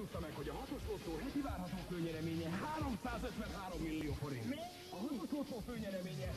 Tudta meg, hogy a hatos lottó heti várható főnyereménye 353 millió forint. Mi? A hatos lottó főnyereménye